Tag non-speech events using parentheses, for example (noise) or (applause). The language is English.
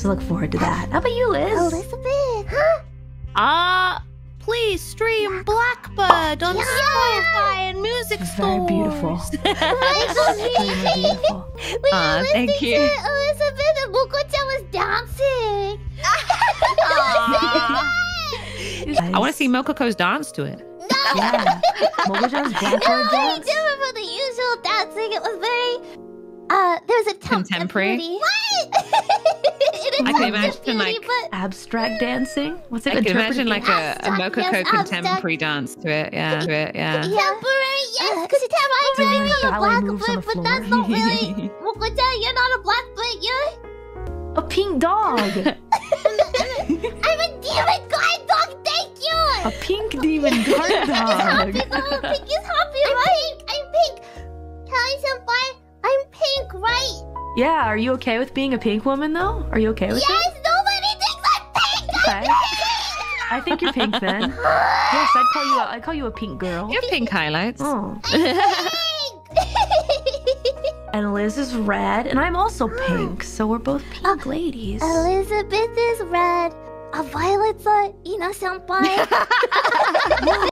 So look forward to that. How about you, Liz? Elizabeth, huh? Ah, uh, please stream Blackbird on Yeah. Spotify and music Very stores. (laughs) (laughs) beautiful. Extremely beautiful. (laughs) We Aw, thank you. to Elizabeth and Moko-chan was dancing. Aw. I want to see Mococo's dance to it. Yeah. Mogojan's It Blackbird was very dance. different from the usual dancing. It was very. Uh, there was a temp- Contemporary? What? It is I can temp imagine, beauty, like, but Abstract dancing? What's it I can imagine like a, a Abstract, Mococo yes, abstract. contemporary dance to it. Yeah, to it. Yeah. temporary, yes, because temporary Doing is a black moves on foot, the but that's not really. (laughs) Moko-chan, you're not a black foot, you're. A pink dog. (laughs) (laughs) I'm a demon guard dog, thank you! a pink demon guard dog. no, pink is happy, I'm right? Yeah, are you okay with being a pink woman though? Are you okay with Yes, nobody thinks I'm pink! I'm pink! I think you're pink then. Yes, I'd call you a, I'd call you a pink girl. You have pink highlights. Oh. Pink! (laughs) And Liz is red, and I'm also pink, so we're both pink uh, ladies. Elizabeth is red. A violet's a Ina (laughs) senpai. (laughs)